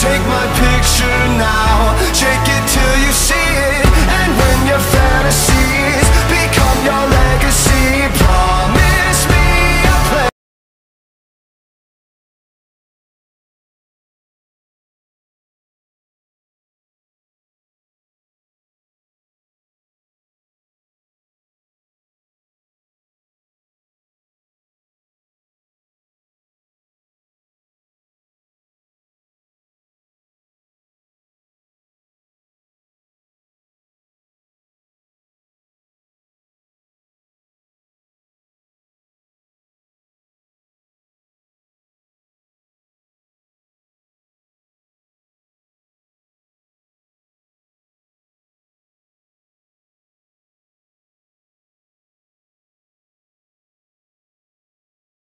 Take my picture now, shake it